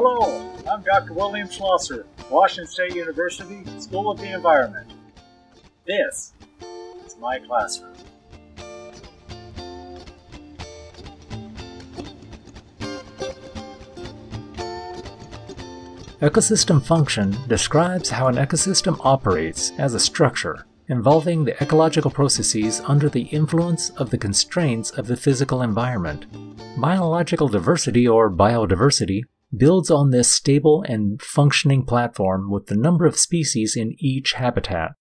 Hello, I'm Dr. William Schlosser, Washington State University School of the Environment. This is my classroom. Ecosystem function describes how an ecosystem operates as a structure involving the ecological processes under the influence of the constraints of the physical environment. Biological diversity or biodiversity builds on this stable and functioning platform with the number of species in each habitat.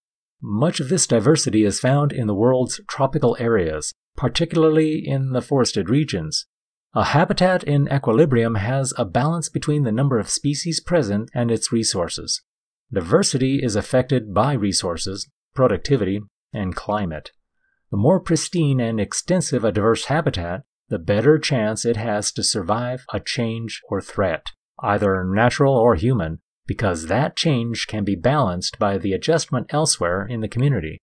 Much of this diversity is found in the world's tropical areas, particularly in the forested regions. A habitat in equilibrium has a balance between the number of species present and its resources. Diversity is affected by resources, productivity, and climate. The more pristine and extensive a diverse habitat, the better chance it has to survive a change or threat, either natural or human, because that change can be balanced by the adjustment elsewhere in the community.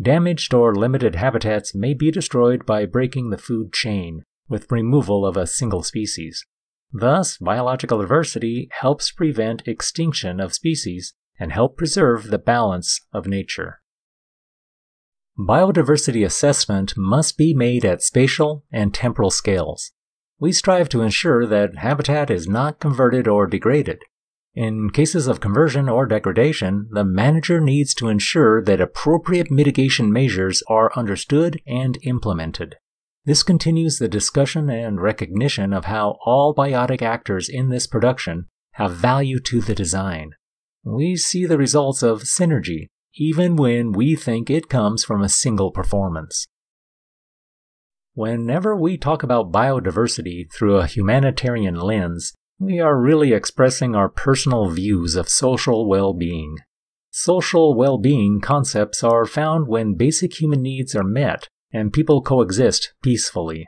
Damaged or limited habitats may be destroyed by breaking the food chain, with removal of a single species. Thus, biological diversity helps prevent extinction of species and help preserve the balance of nature. Biodiversity assessment must be made at spatial and temporal scales. We strive to ensure that habitat is not converted or degraded. In cases of conversion or degradation, the manager needs to ensure that appropriate mitigation measures are understood and implemented. This continues the discussion and recognition of how all biotic actors in this production have value to the design. We see the results of synergy even when we think it comes from a single performance. Whenever we talk about biodiversity through a humanitarian lens, we are really expressing our personal views of social well being. Social well being concepts are found when basic human needs are met and people coexist peacefully.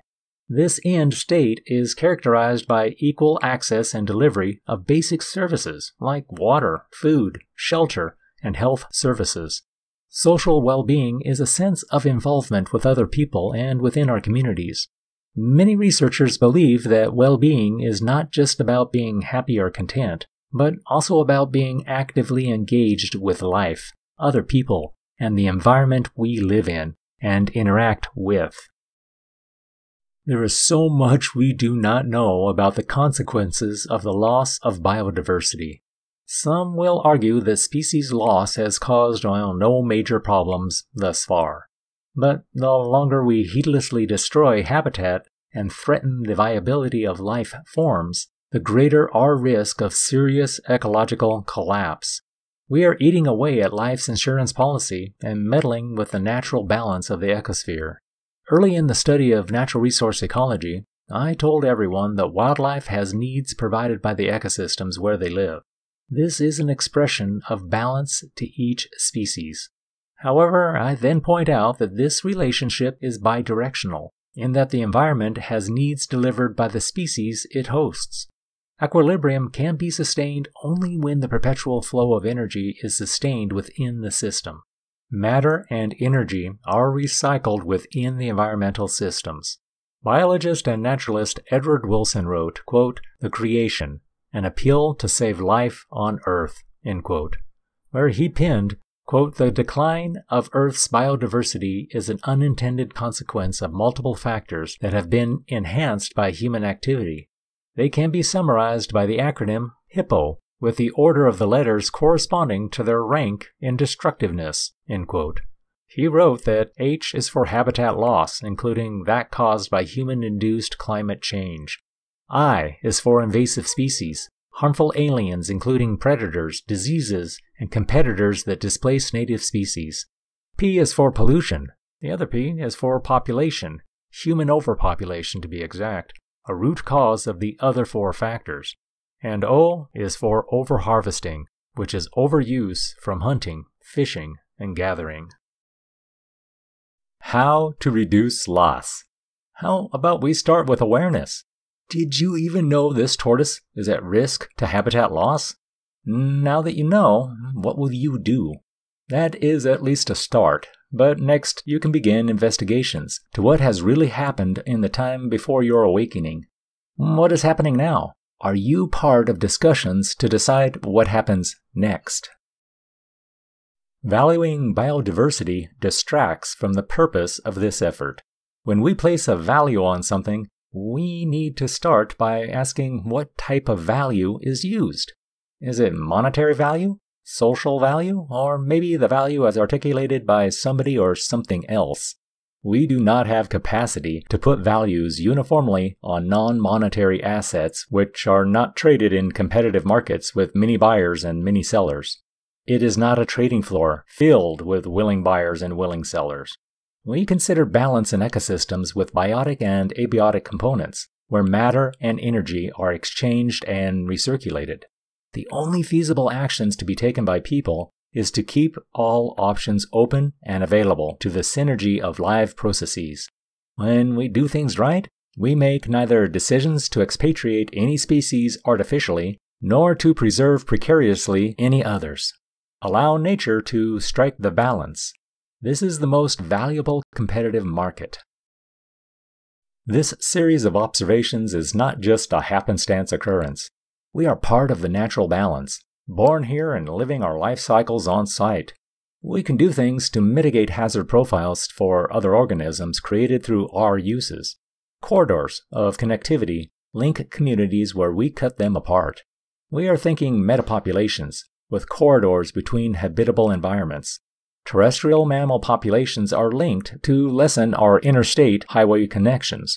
This end state is characterized by equal access and delivery of basic services like water, food, shelter, and health services. Social well being is a sense of involvement with other people and within our communities. Many researchers believe that well being is not just about being happy or content, but also about being actively engaged with life, other people, and the environment we live in and interact with. There is so much we do not know about the consequences of the loss of biodiversity. Some will argue that species loss has caused well, no major problems thus far. But the longer we heedlessly destroy habitat and threaten the viability of life forms, the greater our risk of serious ecological collapse. We are eating away at life's insurance policy and meddling with the natural balance of the ecosphere. Early in the study of natural resource ecology, I told everyone that wildlife has needs provided by the ecosystems where they live. This is an expression of balance to each species. However, I then point out that this relationship is bidirectional, in that the environment has needs delivered by the species it hosts. Equilibrium can be sustained only when the perpetual flow of energy is sustained within the system. Matter and energy are recycled within the environmental systems. Biologist and naturalist Edward Wilson wrote, quote, The creation, an appeal to save life on Earth, where he pinned, quote, The decline of Earth's biodiversity is an unintended consequence of multiple factors that have been enhanced by human activity. They can be summarized by the acronym HIPPO, with the order of the letters corresponding to their rank in destructiveness. He wrote that H is for habitat loss, including that caused by human induced climate change. I is for invasive species, harmful aliens including predators, diseases, and competitors that displace native species. P is for pollution. The other P is for population, human overpopulation to be exact, a root cause of the other four factors. And O is for overharvesting, which is overuse from hunting, fishing, and gathering. How to reduce loss. How about we start with awareness? Did you even know this tortoise is at risk to habitat loss? Now that you know, what will you do? That is at least a start, but next you can begin investigations to what has really happened in the time before your awakening. What is happening now? are you part of discussions to decide what happens next? Valuing biodiversity distracts from the purpose of this effort. When we place a value on something, we need to start by asking what type of value is used. Is it monetary value, social value, or maybe the value as articulated by somebody or something else? We do not have capacity to put values uniformly on non monetary assets which are not traded in competitive markets with many buyers and many sellers. It is not a trading floor filled with willing buyers and willing sellers. We consider balance in ecosystems with biotic and abiotic components, where matter and energy are exchanged and recirculated. The only feasible actions to be taken by people is to keep all options open and available to the synergy of live processes. When we do things right, we make neither decisions to expatriate any species artificially nor to preserve precariously any others. Allow nature to strike the balance. This is the most valuable competitive market. This series of observations is not just a happenstance occurrence. We are part of the natural balance, born here and living our life cycles on site. We can do things to mitigate hazard profiles for other organisms created through our uses. Corridors of connectivity link communities where we cut them apart. We are thinking metapopulations, with corridors between habitable environments. Terrestrial mammal populations are linked to lessen our interstate highway connections.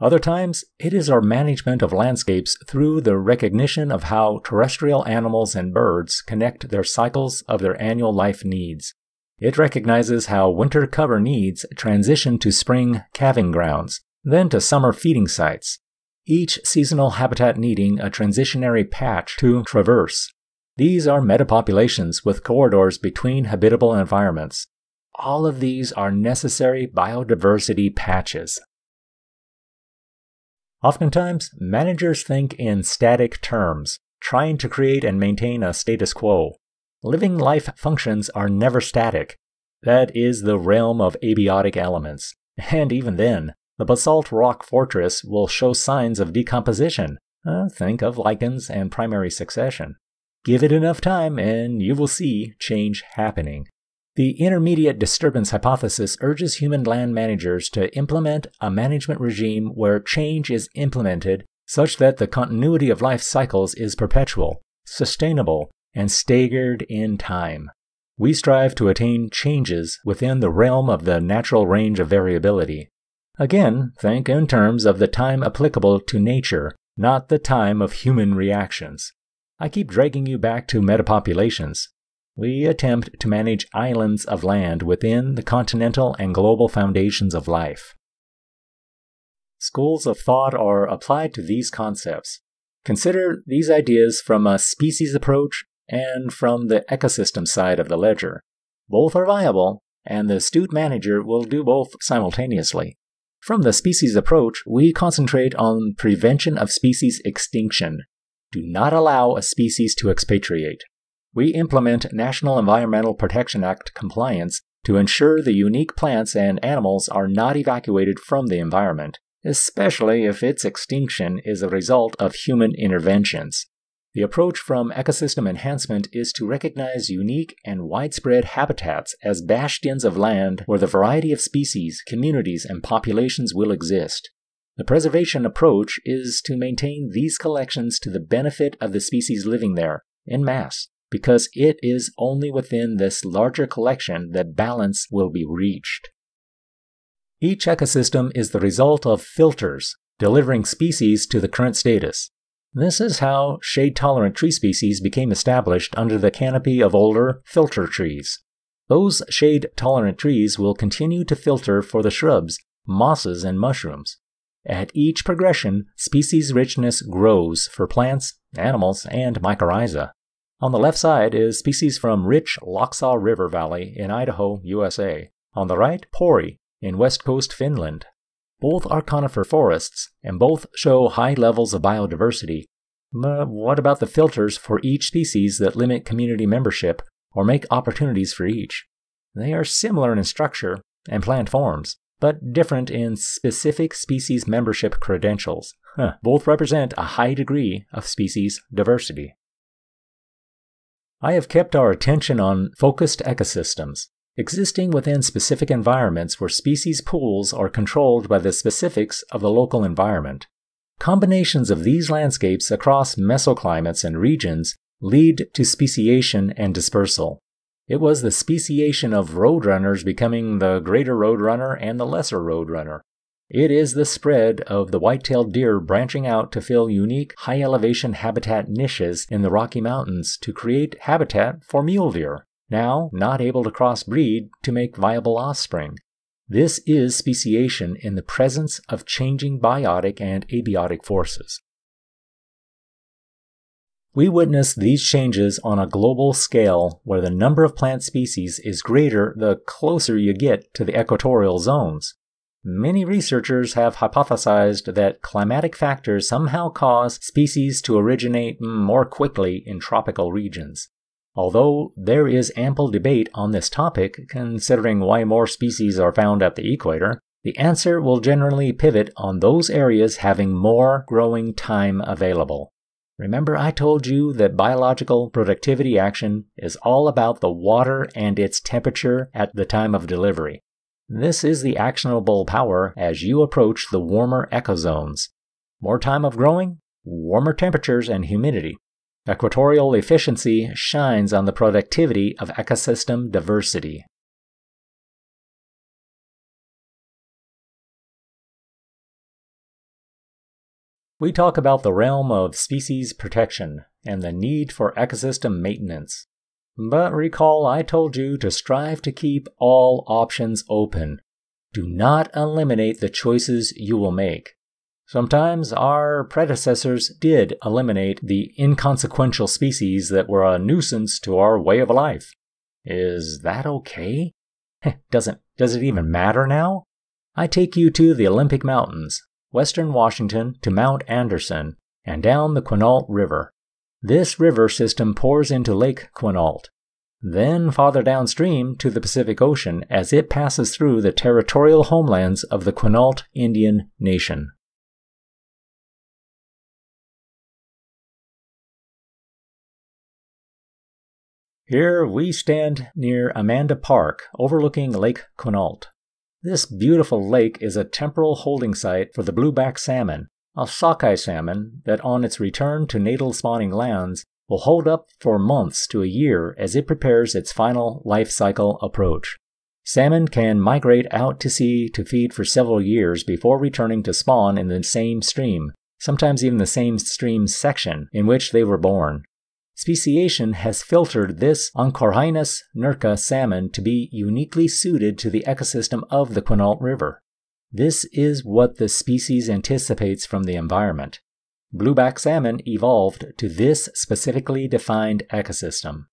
Other times, it is our management of landscapes through the recognition of how terrestrial animals and birds connect their cycles of their annual life needs. It recognizes how winter cover needs transition to spring calving grounds, then to summer feeding sites, each seasonal habitat needing a transitionary patch to traverse. These are metapopulations with corridors between habitable environments. All of these are necessary biodiversity patches. Oftentimes, managers think in static terms, trying to create and maintain a status quo. Living life functions are never static. That is the realm of abiotic elements. And even then, the basalt rock fortress will show signs of decomposition. Uh, think of lichens and primary succession. Give it enough time and you will see change happening. The intermediate disturbance hypothesis urges human land managers to implement a management regime where change is implemented such that the continuity of life cycles is perpetual, sustainable, and staggered in time. We strive to attain changes within the realm of the natural range of variability. Again, think in terms of the time applicable to nature, not the time of human reactions. I keep dragging you back to metapopulations, we attempt to manage islands of land within the continental and global foundations of life. Schools of thought are applied to these concepts. Consider these ideas from a species approach and from the ecosystem side of the ledger. Both are viable, and the astute manager will do both simultaneously. From the species approach, we concentrate on prevention of species extinction. Do not allow a species to expatriate we implement National Environmental Protection Act compliance to ensure the unique plants and animals are not evacuated from the environment, especially if its extinction is a result of human interventions. The approach from ecosystem enhancement is to recognize unique and widespread habitats as bastions of land where the variety of species, communities, and populations will exist. The preservation approach is to maintain these collections to the benefit of the species living there, in mass, because it is only within this larger collection that balance will be reached. Each ecosystem is the result of filters, delivering species to the current status. This is how shade tolerant tree species became established under the canopy of older filter trees. Those shade tolerant trees will continue to filter for the shrubs, mosses, and mushrooms. At each progression, species richness grows for plants, animals, and mycorrhiza. On the left side is species from rich Lochsa River Valley in Idaho, USA. On the right, Pori in West Coast Finland. Both are conifer forests, and both show high levels of biodiversity. But what about the filters for each species that limit community membership or make opportunities for each? They are similar in structure and plant forms, but different in specific species membership credentials. Huh. Both represent a high degree of species diversity. I have kept our attention on focused ecosystems, existing within specific environments where species pools are controlled by the specifics of the local environment. Combinations of these landscapes across mesoclimates and regions lead to speciation and dispersal. It was the speciation of roadrunners becoming the greater roadrunner and the lesser roadrunner. It is the spread of the white-tailed deer branching out to fill unique high elevation habitat niches in the Rocky Mountains to create habitat for mule deer, now not able to crossbreed to make viable offspring. This is speciation in the presence of changing biotic and abiotic forces. We witness these changes on a global scale where the number of plant species is greater the closer you get to the equatorial zones. Many researchers have hypothesized that climatic factors somehow cause species to originate more quickly in tropical regions. Although there is ample debate on this topic, considering why more species are found at the equator, the answer will generally pivot on those areas having more growing time available. Remember, I told you that biological productivity action is all about the water and its temperature at the time of delivery. This is the actionable power as you approach the warmer ecozones. More time of growing, warmer temperatures, and humidity. Equatorial efficiency shines on the productivity of ecosystem diversity. We talk about the realm of species protection and the need for ecosystem maintenance. But recall I told you to strive to keep all options open. Do not eliminate the choices you will make. Sometimes our predecessors did eliminate the inconsequential species that were a nuisance to our way of life. Is that okay? Doesn't does it even matter now? I take you to the Olympic Mountains, western Washington to Mount Anderson, and down the Quinault River. This river system pours into Lake Quinault, then farther downstream to the Pacific Ocean as it passes through the territorial homelands of the Quinault Indian Nation. Here we stand near Amanda Park, overlooking Lake Quinault. This beautiful lake is a temporal holding site for the blueback salmon, a sockeye salmon that on its return to natal spawning lands will hold up for months to a year as it prepares its final life cycle approach. Salmon can migrate out to sea to feed for several years before returning to spawn in the same stream, sometimes even the same stream section in which they were born. Speciation has filtered this Oncorhynchus nerka salmon to be uniquely suited to the ecosystem of the Quinault River. This is what the species anticipates from the environment. Blueback salmon evolved to this specifically defined ecosystem.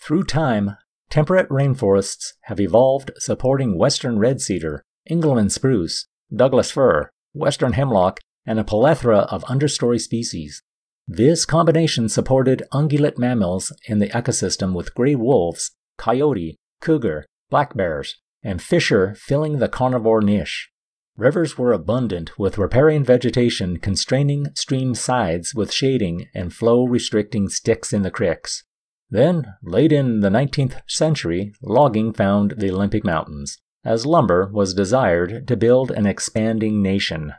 Through time, temperate rainforests have evolved supporting western red cedar, Engelmann spruce, Douglas fir, western hemlock, and a plethora of understory species. This combination supported ungulate mammals in the ecosystem with gray wolves, coyote, cougar, black bears, and fisher filling the carnivore niche. Rivers were abundant with riparian vegetation constraining stream sides with shading and flow restricting sticks in the creeks. Then, late in the 19th century, logging found the Olympic Mountains, as lumber was desired to build an expanding nation.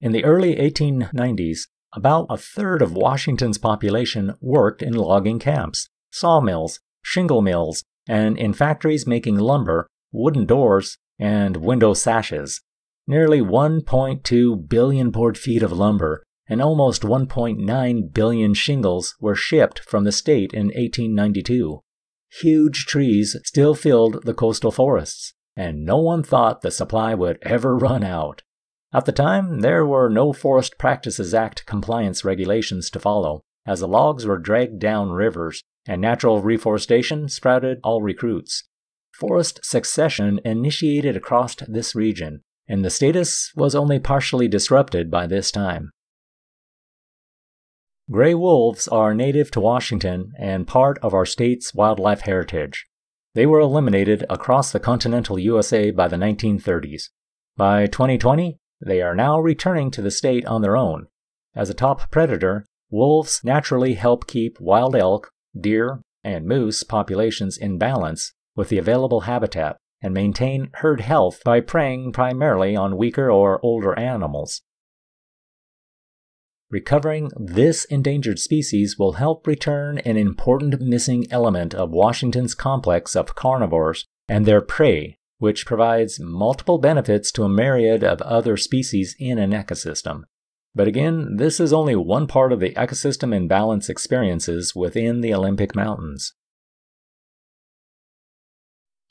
In the early 1890s, about a third of Washington's population worked in logging camps, sawmills, shingle mills, and in factories making lumber, wooden doors, and window sashes. Nearly 1.2 billion board feet of lumber and almost 1.9 billion shingles were shipped from the state in 1892. Huge trees still filled the coastal forests, and no one thought the supply would ever run out. At the time, there were no Forest Practices Act compliance regulations to follow, as the logs were dragged down rivers, and natural reforestation sprouted all recruits. Forest succession initiated across this region, and the status was only partially disrupted by this time. Gray wolves are native to Washington and part of our state's wildlife heritage. They were eliminated across the continental USA by the 1930s. By 2020, they are now returning to the state on their own. As a top predator, wolves naturally help keep wild elk, deer, and moose populations in balance with the available habitat and maintain herd health by preying primarily on weaker or older animals. Recovering this endangered species will help return an important missing element of Washington's complex of carnivores and their prey, which provides multiple benefits to a myriad of other species in an ecosystem. But again, this is only one part of the ecosystem imbalance experiences within the Olympic Mountains.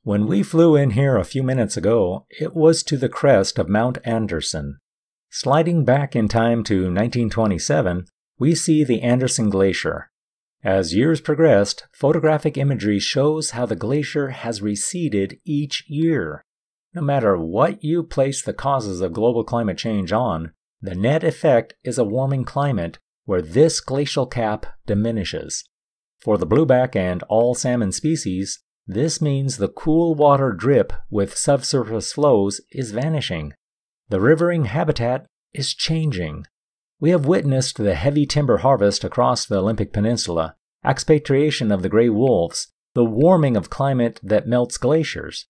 When we flew in here a few minutes ago, it was to the crest of Mount Anderson, Sliding back in time to 1927, we see the Anderson Glacier. As years progressed, photographic imagery shows how the glacier has receded each year. No matter what you place the causes of global climate change on, the net effect is a warming climate where this glacial cap diminishes. For the blueback and all salmon species, this means the cool water drip with subsurface flows is vanishing. The rivering habitat is changing. We have witnessed the heavy timber harvest across the Olympic Peninsula, expatriation of the gray wolves, the warming of climate that melts glaciers.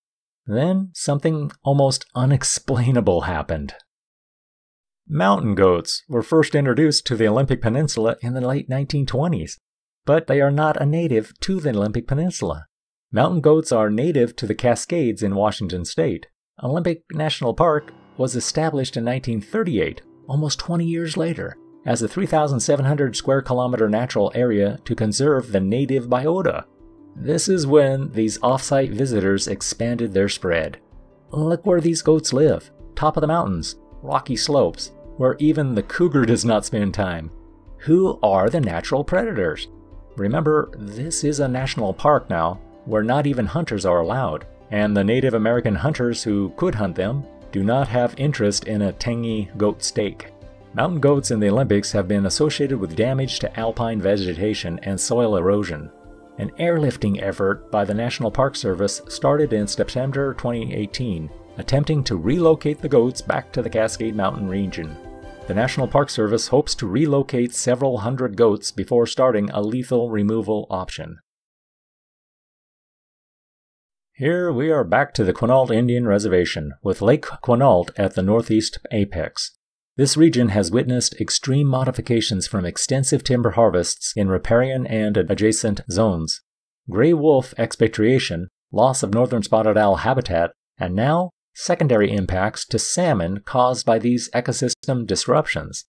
Then something almost unexplainable happened. Mountain goats were first introduced to the Olympic Peninsula in the late 1920s, but they are not a native to the Olympic Peninsula. Mountain goats are native to the Cascades in Washington state. Olympic National Park was established in 1938, almost 20 years later, as a 3,700 square kilometer natural area to conserve the native biota. This is when these off-site visitors expanded their spread. Look where these goats live, top of the mountains, rocky slopes, where even the cougar does not spend time. Who are the natural predators? Remember, this is a national park now, where not even hunters are allowed, and the Native American hunters who could hunt them do not have interest in a tangy goat steak. Mountain goats in the Olympics have been associated with damage to alpine vegetation and soil erosion. An airlifting effort by the National Park Service started in September 2018, attempting to relocate the goats back to the Cascade Mountain region. The National Park Service hopes to relocate several hundred goats before starting a lethal removal option. Here we are back to the Quinault Indian Reservation, with Lake Quinault at the northeast apex. This region has witnessed extreme modifications from extensive timber harvests in riparian and adjacent zones, gray wolf expatriation, loss of northern spotted owl habitat, and now secondary impacts to salmon caused by these ecosystem disruptions.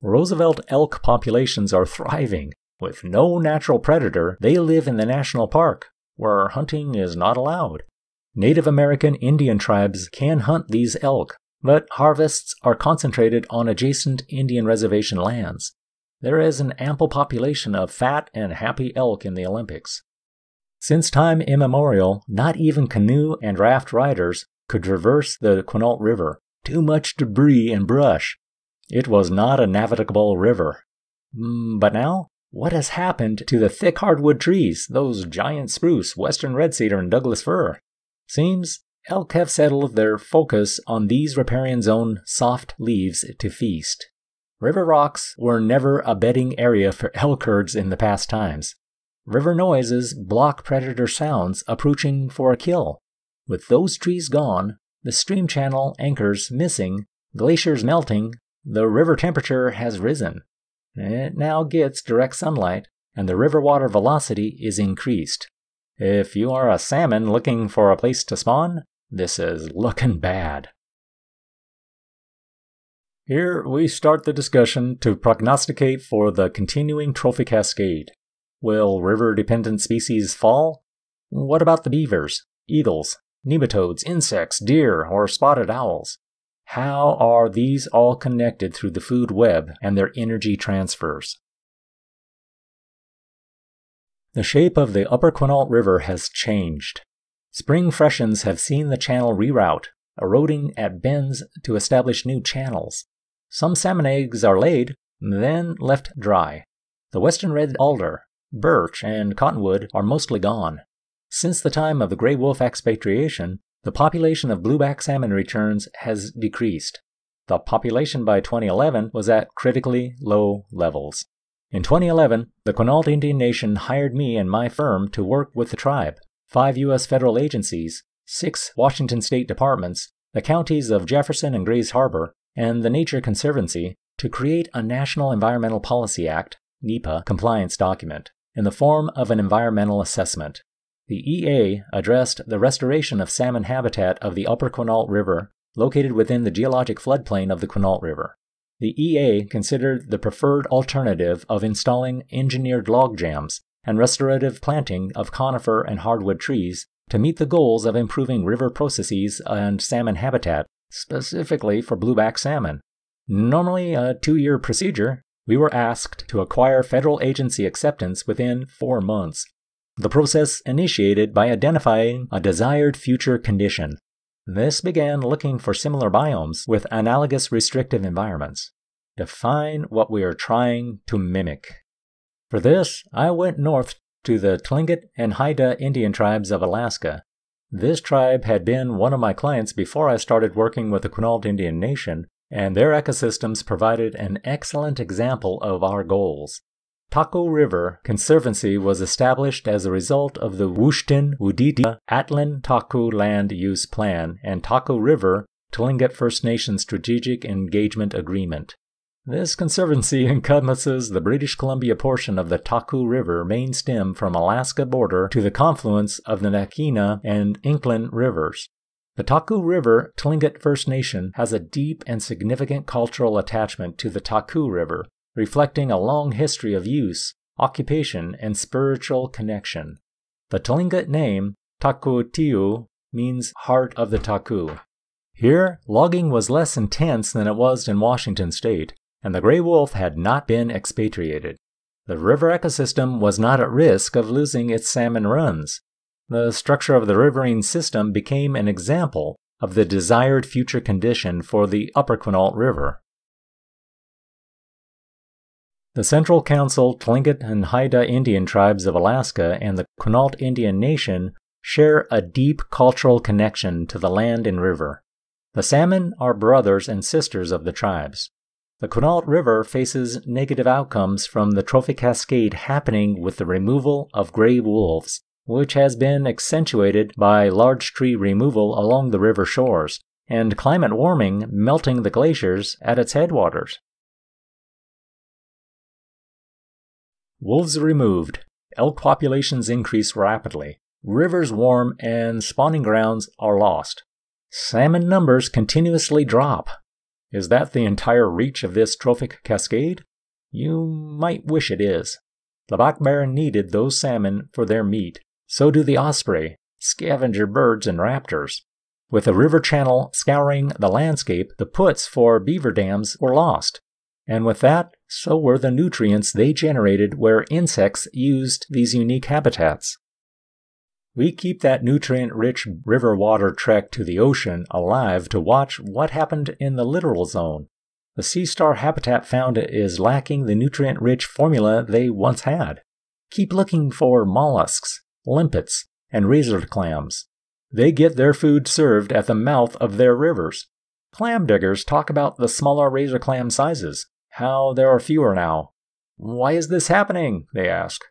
Roosevelt elk populations are thriving, with no natural predator, they live in the national park, where hunting is not allowed. Native American Indian tribes can hunt these elk, but harvests are concentrated on adjacent Indian reservation lands. There is an ample population of fat and happy elk in the Olympics. Since time immemorial, not even canoe and raft riders could traverse the Quinault River. Too much debris and brush. It was not a navigable river. Mm, but now, what has happened to the thick hardwood trees, those giant spruce, western red cedar, and Douglas fir? Seems elk have settled their focus on these riparian zone soft leaves to feast. River rocks were never a bedding area for elk herds in the past times. River noises block predator sounds approaching for a kill. With those trees gone, the stream channel anchors missing, glaciers melting, the river temperature has risen. It now gets direct sunlight, and the river water velocity is increased. If you are a salmon looking for a place to spawn, this is looking bad. Here we start the discussion to prognosticate for the continuing trophic cascade. Will river dependent species fall? What about the beavers, eagles, nematodes, insects, deer, or spotted owls? How are these all connected through the food web and their energy transfers? The shape of the Upper Quinault River has changed. Spring freshens have seen the channel reroute, eroding at bends to establish new channels. Some salmon eggs are laid, then left dry. The western red alder, Birch and cottonwood are mostly gone. Since the time of the gray wolf expatriation, the population of blueback salmon returns has decreased. The population by 2011 was at critically low levels. In 2011, the Quinault Indian Nation hired me and my firm to work with the tribe, five U.S. federal agencies, six Washington state departments, the counties of Jefferson and Grays Harbor, and the Nature Conservancy to create a National Environmental Policy Act NEPA compliance document in the form of an environmental assessment. The EA addressed the restoration of salmon habitat of the Upper Quinault River located within the geologic floodplain of the Quinault River. The EA considered the preferred alternative of installing engineered log jams and restorative planting of conifer and hardwood trees to meet the goals of improving river processes and salmon habitat, specifically for blueback salmon. Normally a two year procedure, we were asked to acquire federal agency acceptance within four months. The process initiated by identifying a desired future condition, this began looking for similar biomes with analogous restrictive environments. Define what we are trying to mimic. For this, I went north to the Tlingit and Haida Indian tribes of Alaska. This tribe had been one of my clients before I started working with the Quinault Indian Nation, and their ecosystems provided an excellent example of our goals. Taku River Conservancy was established as a result of the Wóoshtin Wudidaa Atlin Taku Land Use Plan and Taku River Tlingit First Nation Strategic Engagement Agreement. This conservancy encompasses the British Columbia portion of the Taku River main stem from Alaska border to the confluence of the Nakina and Inklin rivers. The Taku River Tlingit First Nation has a deep and significant cultural attachment to the Taku River, reflecting a long history of use, occupation, and spiritual connection. The Tlingit name, Takutiu, means heart of the Taku. Here, logging was less intense than it was in Washington state, and the gray wolf had not been expatriated. The river ecosystem was not at risk of losing its salmon runs. The structure of the riverine system became an example of the desired future condition for the Upper Quinault River. The Central Council Tlingit and Haida Indian tribes of Alaska and the Quinault Indian Nation share a deep cultural connection to the land and river. The salmon are brothers and sisters of the tribes. The Quinault River faces negative outcomes from the trophic cascade happening with the removal of gray wolves, which has been accentuated by large tree removal along the river shores, and climate warming melting the glaciers at its headwaters. Wolves removed, elk populations increase rapidly, rivers warm, and spawning grounds are lost. Salmon numbers continuously drop. Is that the entire reach of this trophic cascade? You might wish it is. The black bear needed those salmon for their meat. So do the osprey, scavenger birds, and raptors. With a river channel scouring the landscape, the puts for beaver dams were lost. And with that, so were the nutrients they generated where insects used these unique habitats. We keep that nutrient rich river water trek to the ocean alive to watch what happened in the littoral zone. The sea star habitat found is lacking the nutrient rich formula they once had. Keep looking for mollusks, limpets, and razor clams. They get their food served at the mouth of their rivers. Clam diggers talk about the smaller razor clam sizes, how there are fewer now. Why is this happening? They ask.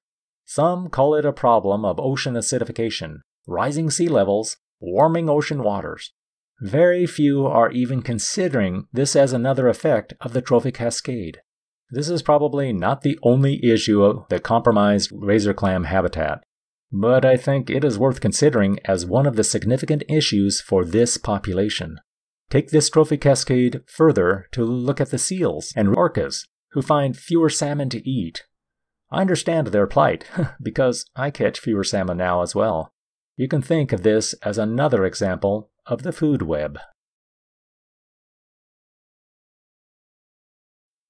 Some call it a problem of ocean acidification, rising sea levels, warming ocean waters. Very few are even considering this as another effect of the trophic cascade. This is probably not the only issue that compromised razor clam habitat, but I think it is worth considering as one of the significant issues for this population. Take this trophic cascade further to look at the seals and orcas, who find fewer salmon to eat. I understand their plight, because I catch fewer salmon now as well. You can think of this as another example of the food web.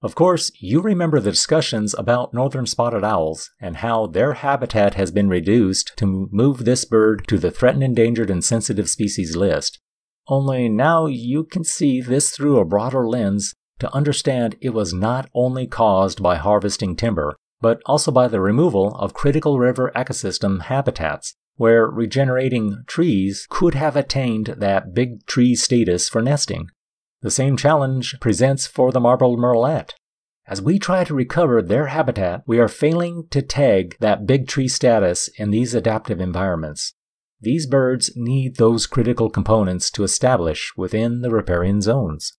Of course, you remember the discussions about northern spotted owls and how their habitat has been reduced to move this bird to the threatened, endangered, and sensitive species list. Only now you can see this through a broader lens to understand it was not only caused by harvesting timber, but also by the removal of critical river ecosystem habitats, where regenerating trees could have attained that big tree status for nesting. The same challenge presents for the marbled murrelet. As we try to recover their habitat, we are failing to tag that big tree status in these adaptive environments. These birds need those critical components to establish within the riparian zones.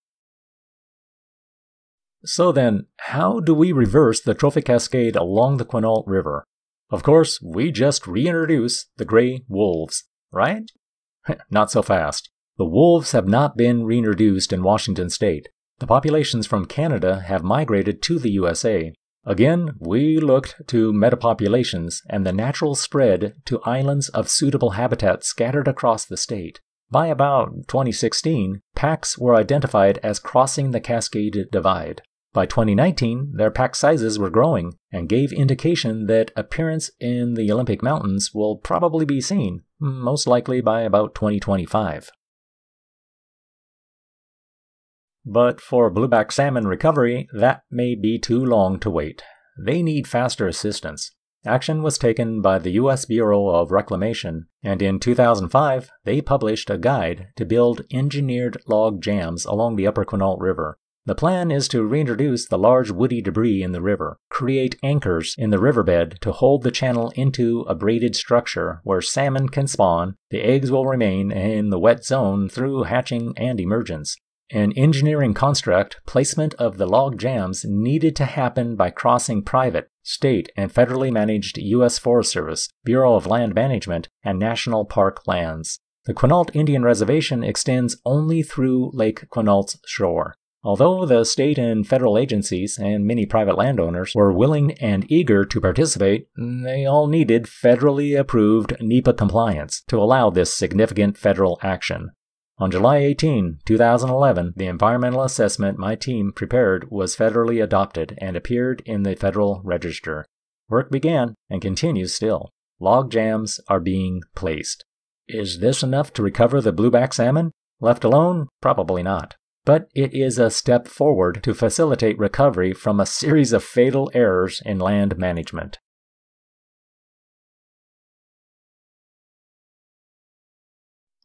So then, how do we reverse the trophic cascade along the Quinault River? Of course, we just reintroduce the gray wolves, right? not so fast. The wolves have not been reintroduced in Washington state. The populations from Canada have migrated to the USA. Again, we looked to metapopulations and the natural spread to islands of suitable habitat scattered across the state. By about 2016, packs were identified as crossing the Cascade Divide. By 2019, their pack sizes were growing and gave indication that appearance in the Olympic Mountains will probably be seen, most likely by about 2025. But for blueback salmon recovery, that may be too long to wait. They need faster assistance. Action was taken by the U.S. Bureau of Reclamation, and in 2005 they published a guide to build engineered log jams along the Upper Quinault River. The plan is to reintroduce the large woody debris in the river, create anchors in the riverbed to hold the channel into a braided structure where salmon can spawn, the eggs will remain in the wet zone through hatching and emergence, an engineering construct, placement of the log jams needed to happen by crossing private, state, and federally managed U.S. Forest Service, Bureau of Land Management, and National Park lands. The Quinault Indian Reservation extends only through Lake Quinault's shore. Although the state and federal agencies and many private landowners were willing and eager to participate, they all needed federally approved NEPA compliance to allow this significant federal action. On July 18, 2011, the environmental assessment my team prepared was federally adopted and appeared in the Federal Register. Work began and continues still. Log jams are being placed. Is this enough to recover the blueback salmon? Left alone? Probably not. But it is a step forward to facilitate recovery from a series of fatal errors in land management.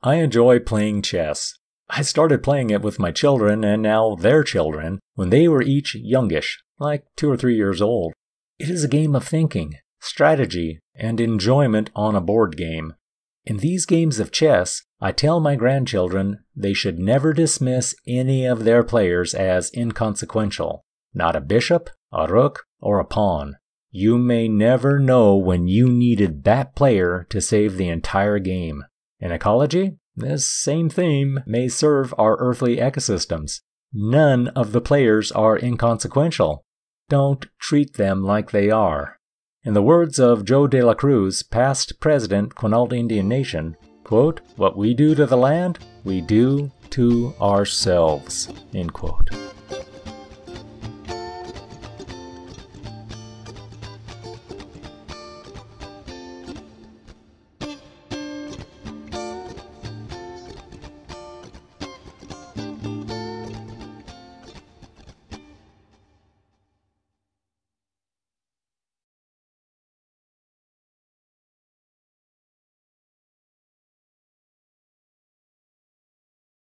I enjoy playing chess. I started playing it with my children and now their children when they were each youngish, like two or three years old. It is a game of thinking, strategy, and enjoyment on a board game. In these games of chess, I tell my grandchildren they should never dismiss any of their players as inconsequential. Not a bishop, a rook, or a pawn. You may never know when you needed that player to save the entire game. In ecology, this same theme may serve our earthly ecosystems. None of the players are inconsequential. Don't treat them like they are. In the words of Joe de la Cruz, past president, Quinault Indian Nation, quote, What we do to the land, we do to ourselves. End quote.